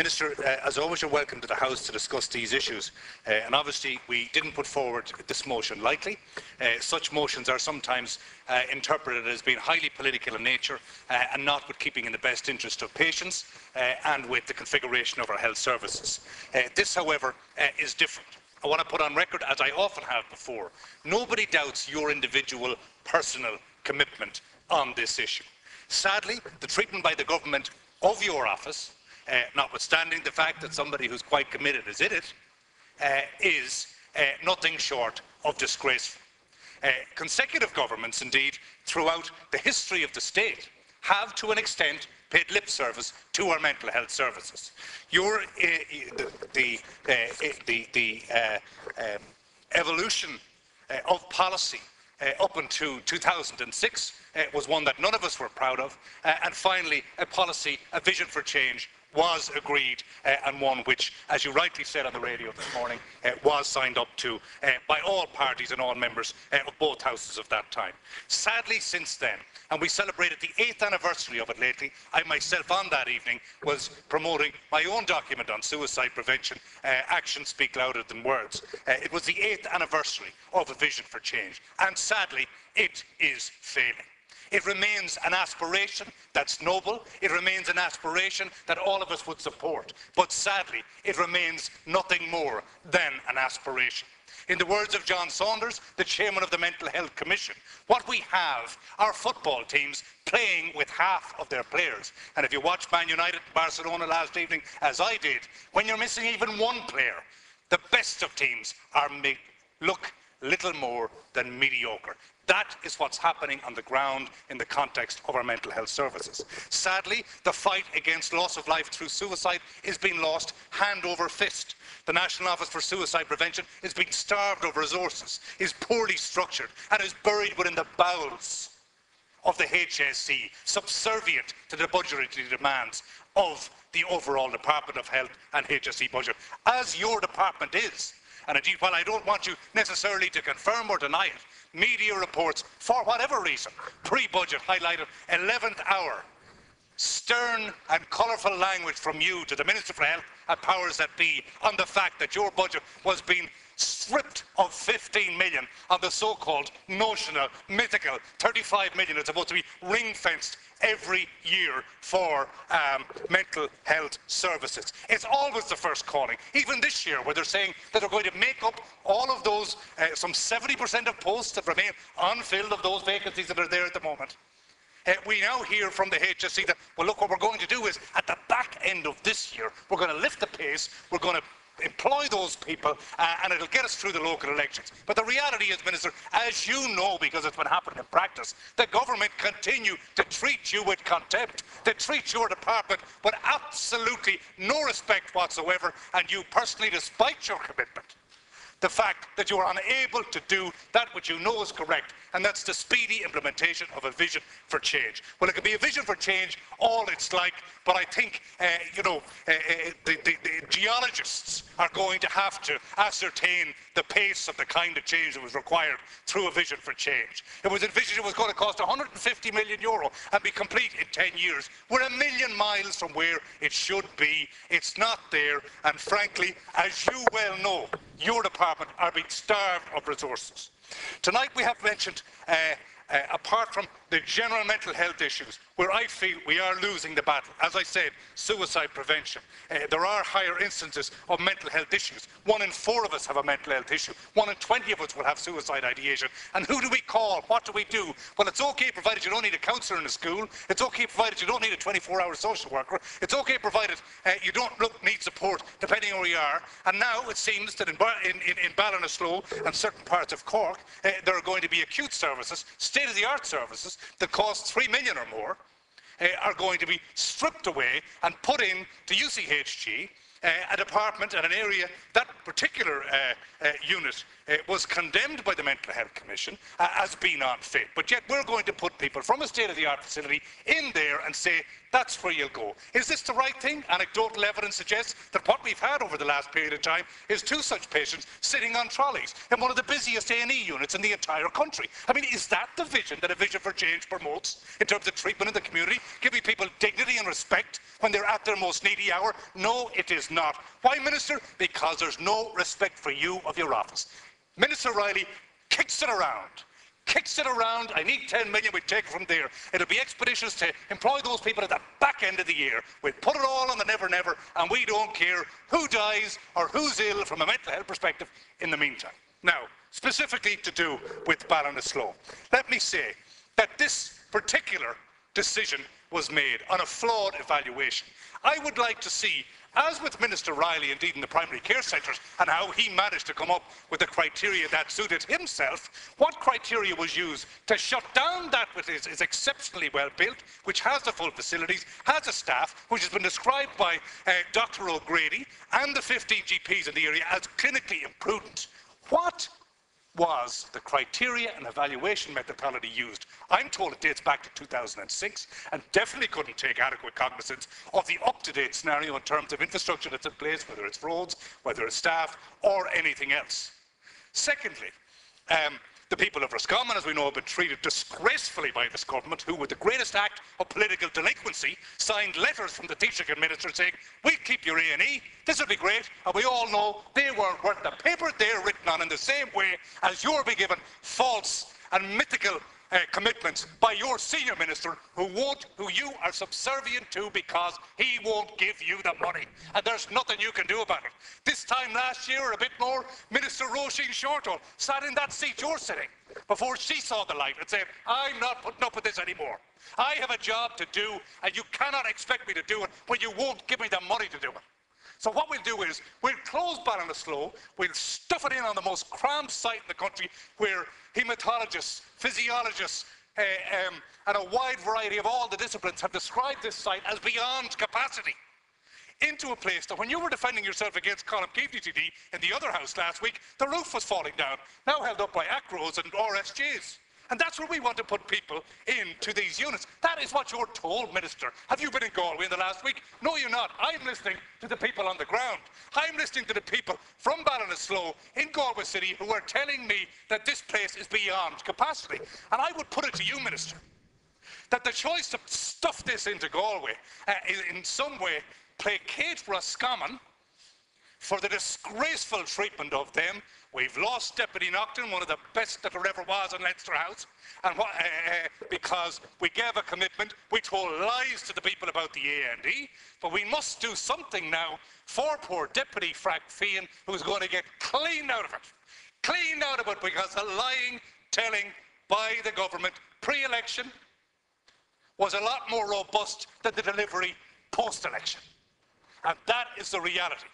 Minister, uh, as always, you're welcome to the House to discuss these issues. Uh, and obviously, we didn't put forward this motion lightly. Uh, such motions are sometimes uh, interpreted as being highly political in nature uh, and not with keeping in the best interest of patients uh, and with the configuration of our health services. this, however, is different. I want to put on record, as I often have before, nobody doubts your individual personal commitment on this issue. Sadly, the treatment by the government of your office uh, notwithstanding the fact that somebody who's quite committed is in it, uh, is uh, nothing short of disgraceful. Uh, consecutive governments, indeed, throughout the history of the state, have to an extent paid lip service to our mental health services. Your, uh, the, the, uh, the, the um, evolution of policy up until 2006 was one that none of us were proud of, and finally, a policy, a vision for change was agreed uh, and one which, as you rightly said on the radio this morning, uh, was signed up to uh, by all parties and all members uh, of both houses of that time. Sadly, since then, and we celebrated the eighth anniversary of it lately, I myself on that evening was promoting my own document on suicide prevention, uh, Actions Speak Louder Than Words. Uh, it was the eighth anniversary of a vision for change, and sadly, it is failing. It remains an aspiration that's noble. It remains an aspiration that all of us would support. But sadly, it remains nothing more than an aspiration. In the words of John Saunders, the chairman of the Mental Health Commission, what we have are football teams playing with half of their players. And if you watched Man United Barcelona last evening, as I did, when you're missing even one player, the best of teams are look little more than mediocre. That is what's happening on the ground in the context of our mental health services. Sadly, the fight against loss of life through suicide is being lost hand over fist. The National Office for Suicide Prevention is being starved of resources, is poorly structured, and is buried within the bowels of the HSE, subservient to the budgetary demands of the overall Department of Health and HSE budget, as your department is. And indeed, while I don't want you necessarily to confirm or deny it, media reports, for whatever reason, pre-budget highlighted 11th hour stern and colourful language from you to the Minister for Health and Powers that Be on the fact that your budget was being stripped of 15 million of the so-called notional, mythical 35 million that's supposed to be ring-fenced every year for um, mental health services. It's always the first calling. Even this year, where they're saying that they're going to make up all of those, uh, some 70% of posts that remain unfilled of those vacancies that are there at the moment. Uh, we now hear from the HSE that, well, look, what we're going to do is at the back end of this year, we're going to lift the pace, we're going to employ those people uh, and it'll get us through the local elections. But the reality is, Minister, as you know, because it's been happening in practice, the government continue to treat you with contempt, to treat your department with absolutely no respect whatsoever, and you personally, despite your commitment, the fact that you are unable to do that which you know is correct, and that's the speedy implementation of a vision for change. Well, it can be a vision for change all it's like, but I think, uh, you know, uh, uh, the, the, the, geologists are going to have to ascertain the pace of the kind of change that was required through a vision for change. It was envisaged it was going to cost 150 million euro and be complete in 10 years. We're a million miles from where it should be. It's not there, and frankly, as you well know, your department are being starved of resources. Tonight we have mentioned, uh, uh, apart from the general mental health issues, where I feel we are losing the battle. As I said, suicide prevention. Uh, there are higher instances of mental health issues. One in four of us have a mental health issue. One in 20 of us will have suicide ideation. And who do we call? What do we do? Well, it's okay provided you don't need a counsellor in a school. It's okay provided you don't need a 24-hour social worker. It's okay provided uh, you don't look, need support depending on where you are. And now it seems that in, in, in, in Ballinasloe and certain parts of Cork, uh, there are going to be acute services, state-of-the-art services that cost 3 million or more uh, are going to be stripped away and put in to UCHG, uh, a department and an area, that particular uh, uh unit uh, was condemned by the Mental Health Commission uh, as being unfit. But yet we're going to put people from a state-of-the-art facility in there and say, that's where you'll go. Is this the right thing? Anecdotal evidence suggests that what we've had over the last period of time is two such patients sitting on trolleys in one of the busiest A&E units in the entire country. I mean, is that the vision that a Vision for Change promotes in terms of treatment in the community, giving people dignity and respect when they're at their most needy hour? No, it is not. Why, Minister? Because there's no respect for you of your office. Minister Reilly kicks it around kicks it around. I need 10 million, we take it from there. It'll be expeditious to employ those people at the back end of the year. We put it all on the never never, and we don't care who dies or who's ill from a mental health perspective in the meantime. Now, specifically to do with Ballinasloe, let me say that this particular decision was made on a flawed evaluation. I would like to see as with Minister Reilly, indeed in the primary care centres, and how he managed to come up with the criteria that suited himself, what criteria was used to shut down that which is, is exceptionally well built, which has the full facilities, has a staff, which has been described by uh, Dr O'Grady and the 15 GPs in the area as clinically imprudent. What was the criteria and evaluation methodology used. I'm told it dates back to 2006 and definitely couldn't take adequate cognizance of the up-to-date scenario in terms of infrastructure that's in place, whether it's roads, whether it's staff, or anything else. Secondly, um, the people of Roscommon, as we know, have been treated disgracefully by this government, who, with the greatest act of political delinquency, signed letters from the Taoiseach minister saying, we'll keep your A&E, this will be great, and we all know they weren't worth the paper they're written on in the same way as you'll be given false and mythical uh, commitments by your senior minister who won't, who you are subservient to because he won't give you the money. And there's nothing you can do about it. This time last year, or a bit more, Minister Roisin Shortall sat in that seat you're sitting before she saw the light and said, I'm not putting up with this anymore. I have a job to do, and you cannot expect me to do it when you won't give me the money to do it. So what we'll do is we'll close Ballinasloe, we'll stuff it in on the most crammed site in the country where hematologists, physiologists, uh, um, and a wide variety of all the disciplines have described this site as beyond capacity into a place that when you were defending yourself against Colm Keaveney TD in the other house last week, the roof was falling down, now held up by Acrows and RSJs. And that's where we want to put people into these units. That is what you're told, Minister. Have you been in Galway in the last week? No, you're not. I'm listening to the people on the ground. I'm listening to the people from Ballinasloe in Galway City who are telling me that this place is beyond capacity. And I would put it to you, Minister, that the choice to stuff this into Galway uh, is in some way placate Roscommon for the disgraceful treatment of them We've lost Deputy Naughten, one of the best that there ever was in Leinster House, and what, uh, because we gave a commitment, we told lies to the people about the A&E, but we must do something now for poor Deputy Frank Feighan, who's going to get cleaned out of it. Cleaned out of it because the lying, telling by the government pre-election was a lot more robust than the delivery post-election. And that is the reality.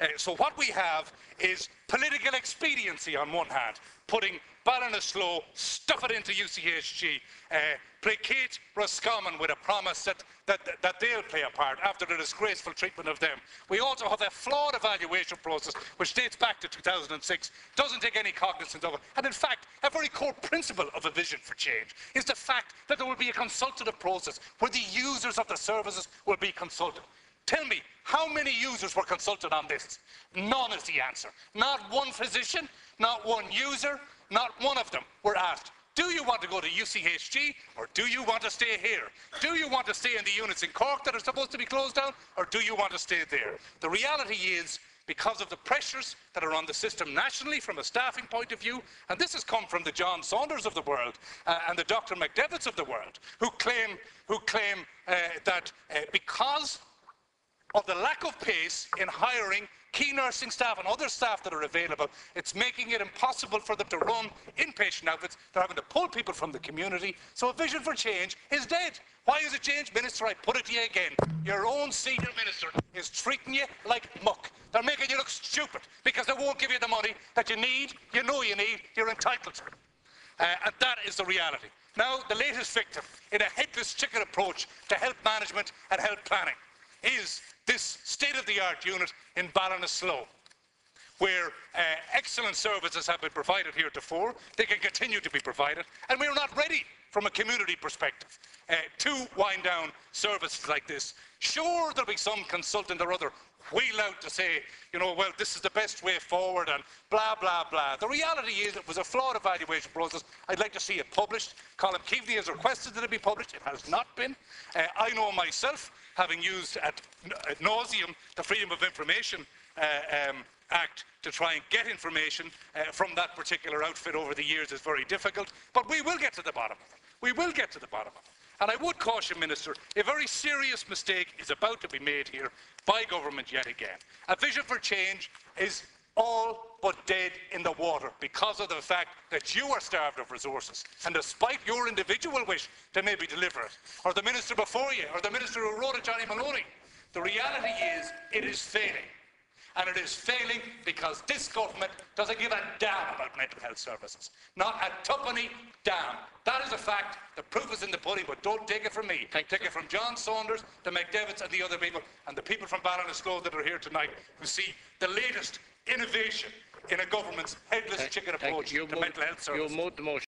Uh, so what we have is political expediency on one hand, putting Ballinasloe, stuff it into UCHG, uh, placate Roscommon with a promise that, that, that they'll play a part after the disgraceful treatment of them. We also have a flawed evaluation process which dates back to 2006, doesn't take any cognizance of it. And in fact, a very core principle of a vision for change is the fact that there will be a consultative process where the users of the services will be consulted. Tell me, how many users were consulted on this? None is the answer. Not one physician, not one user, not one of them were asked, do you want to go to UCHG or do you want to stay here? Do you want to stay in the units in Cork that are supposed to be closed down or do you want to stay there? The reality is because of the pressures that are on the system nationally from a staffing point of view, and this has come from the John Saunders of the world uh, and the Dr. McDevitts of the world, who claim, who claim uh, that uh, because of the lack of pace in hiring key nursing staff and other staff that are available, it's making it impossible for them to run inpatient outfits. They're having to pull people from the community. So a vision for change is dead. Why is it change? Minister, I put it to you again. Your own senior minister is treating you like muck. They're making you look stupid because they won't give you the money that you need, you know you need, you're entitled to. Uh, and that is the reality. Now, the latest victim in a headless chicken approach to health management and health planning is this state-of-the-art unit in Ballinasloe. where uh, excellent services have been provided heretofore. They can continue to be provided. And we're not ready from a community perspective uh, to wind down services like this. Sure, there'll be some consultant or other wheel out to say, you know, well, this is the best way forward and blah, blah, blah. The reality is it was a flawed evaluation process. I'd like to see it published. Colm Keaveney has requested that it be published. It has not been. Uh, I know myself, having used at, at nauseum the Freedom of Information uh, um, Act to try and get information uh, from that particular outfit over the years is very difficult, but we will get to the bottom of it. We will get to the bottom of it. And I would caution, Minister, a very serious mistake is about to be made here by government yet again. A vision for change is all but dead in the water because of the fact that you are starved of resources. And despite your individual wish to maybe deliver it, or the minister before you, or the minister who wrote it, Johnny Moloney, the reality is it is failing. And it is failing because this government doesn't give a damn about mental health services. Not a tuppenny damn. That is a fact. The proof is in the pudding, but don't take it from me. Thank take you. it from John Saunders, the McDevitt's, and the other people, and the people from Ballinasloe that are here tonight who see the latest innovation in a government's headless Thank- chicken you. approach You to moved- mental health services. moved the motion.